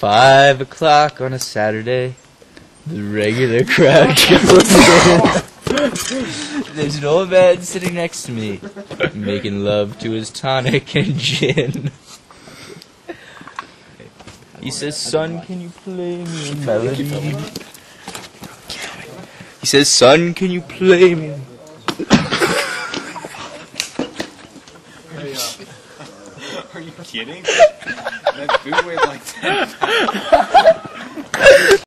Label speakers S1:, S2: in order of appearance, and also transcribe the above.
S1: five o'clock on a Saturday. The regular crowd in. There's an old man sitting next to me, making love to his tonic and gin. He says, "Son, can you play me a melody?" He says, "Son, can you play me?"
S2: Are you kidding? that food weighed like 10 pounds.